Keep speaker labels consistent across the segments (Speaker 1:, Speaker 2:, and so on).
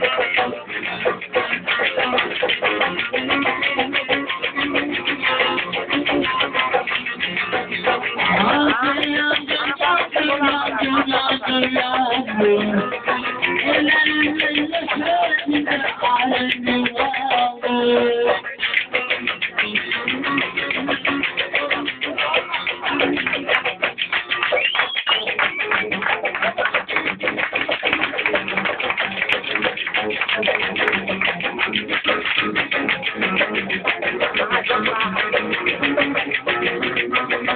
Speaker 1: Thank you.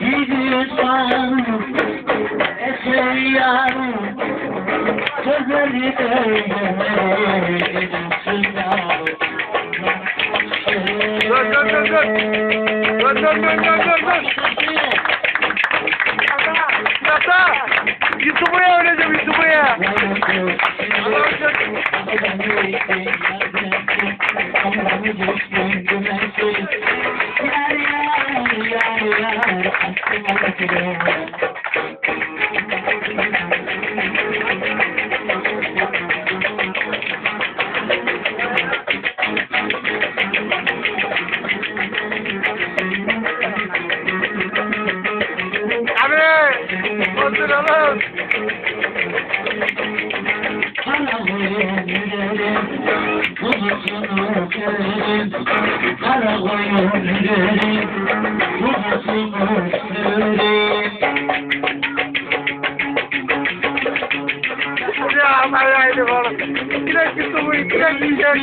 Speaker 1: Gidiyorsan eser yarım Sözleri
Speaker 2: Dur, dur, dur, dur. Dur, dur, dur, dur, dur, dur. Yata! Oğlum. Ya hayır oğlum. İki dakika YouTube'u iki dakika.